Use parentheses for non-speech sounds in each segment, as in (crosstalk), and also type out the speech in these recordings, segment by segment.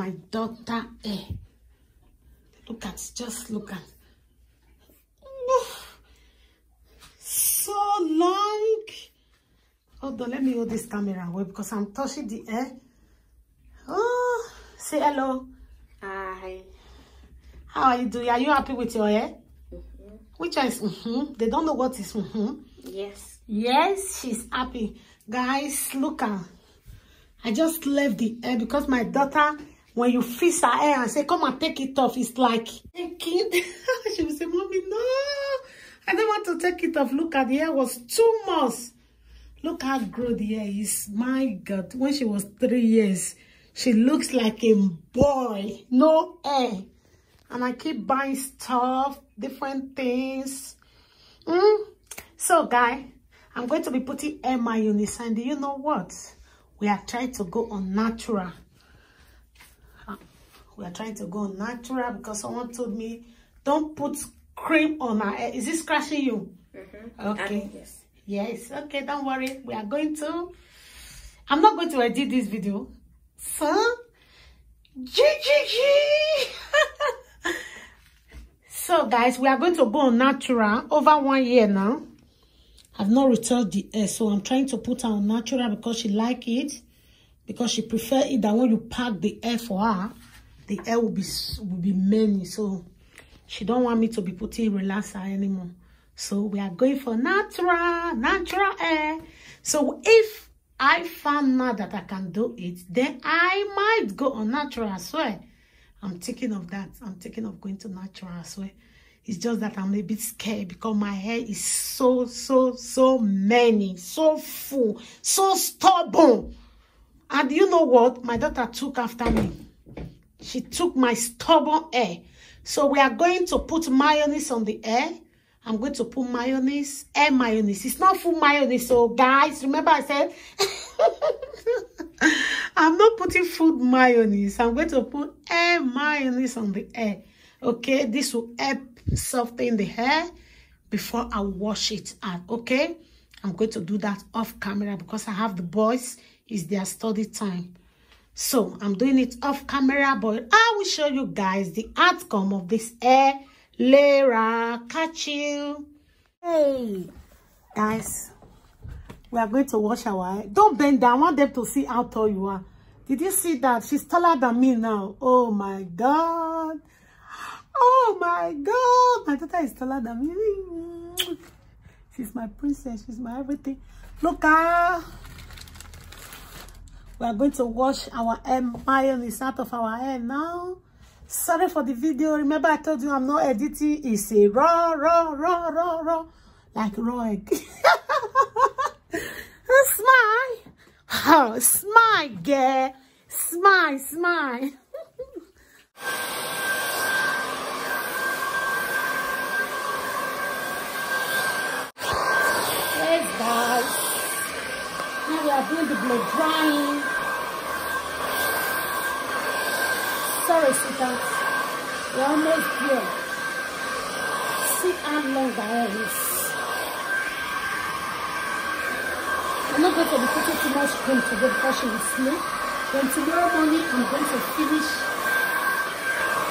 my daughter hair. Look at, just look at. So long. Hold on, let me hold this camera away because I'm touching the hair. Oh, say hello. Hi. How are you doing? Are you happy with your hair? Mm-hmm. Which one is mm-hmm? They don't know what is mm-hmm. Yes. Yes, she's happy. Guys, look at I just left the hair because my daughter, when you fix her hair and say, come and take it off, it's like, taking. (laughs) she will say, Mommy, no, I don't want to take it off. Look at the hair was too much. Look how grown the hair is. My God, when she was three years, she looks like a boy, no hair. And I keep buying stuff, different things. Mm. So, guy, I'm going to be putting mayonnaise. And do you know what? We are trying to go on natural. We are trying to go on natural because someone told me don't put cream on our hair. Is this scratching you? Mm -hmm. okay. um, yes. Yes. Okay don't worry. We are going to i'm not going to edit this video. So GGG. (laughs) so guys we are going to go on natural over one year now I've not returned the hair, so I'm trying to put her on natural because she like it. Because she prefer it that when you pack the hair for her, the hair will be will be many. So she don't want me to be putting relaxer anymore. So we are going for natural, natural hair. So if I found out that I can do it, then I might go on natural as well. I'm thinking of that. I'm thinking of going to natural as well. It's just that I'm a bit scared because my hair is so, so, so many, so full, so stubborn. And you know what? My daughter took after me. She took my stubborn hair. So we are going to put mayonnaise on the hair. I'm going to put mayonnaise, hair mayonnaise. It's not full mayonnaise. So guys, remember I said, (laughs) I'm not putting food mayonnaise. I'm going to put hair mayonnaise on the hair. Okay, this will help soften the hair before I wash it out. Okay, I'm going to do that off camera because I have the boys. It's their study time. So I'm doing it off camera, but I will show you guys the outcome of this hair later. Catch you. Hey, guys, we are going to wash our hair. Don't bend down. I want them to see how tall you are. Did you see that? She's taller than me now. Oh my God. Oh my God. My daughter is taller than me. She's my princess. She's my everything. Look ah. We are going to wash our hair mayonnaise out of our hair now. Sorry for the video. Remember I told you I'm not editing. It's a raw, raw, raw, raw, raw. Like raw egg. smile. Oh, smile, girl. Smile, smile. (laughs) are doing the blow drying. Sorry, sweetheart. We're almost here. See how long the. I'm not going to be putting too much cream today because she will sleep. Then tomorrow morning, I'm going to finish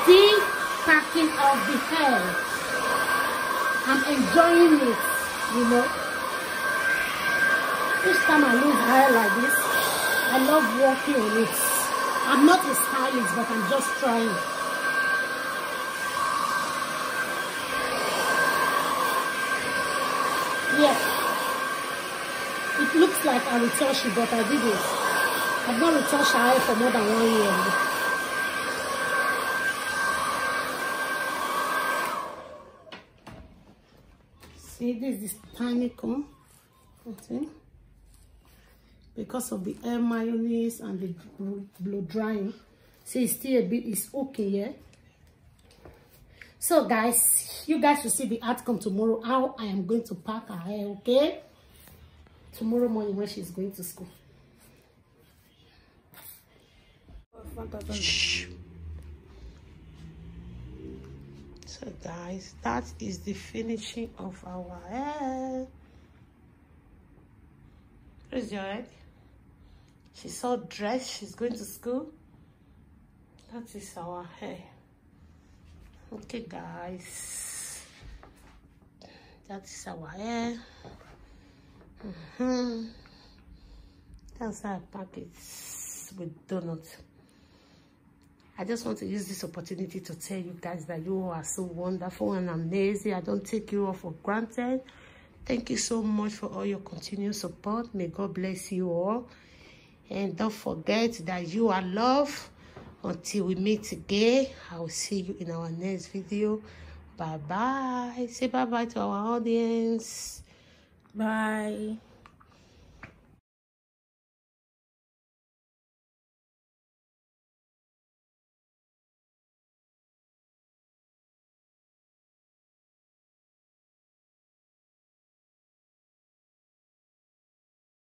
the packing of the hair. I'm enjoying it, you know. Each time I lose hair like this, I love working on it. I'm not a stylist, but I'm just trying. Yes. It looks like I retouched it, but I did it. I've not retouched hair for more than one year. See, this is tiny comb. Okay because of the air mayonnaise and the blow drying. So it's still a bit it's okay yeah. So guys you guys will see the outcome tomorrow how i am going to pack her hair okay? Tomorrow morning when she's going to school. Shh. so guys that is the finishing of our hair. Where's your head She's all dressed. She's going to school. that is our hair okay guys that is our hair mm -hmm. that's our packets with donuts I just want to use this opportunity to tell you guys that you are so wonderful and amazing. I don't take you all for granted. Thank you so much for all your continued support. May God bless you all. And don't forget that you are loved. Until we meet again, I will see you in our next video. Bye-bye. Say bye-bye to our audience. Bye.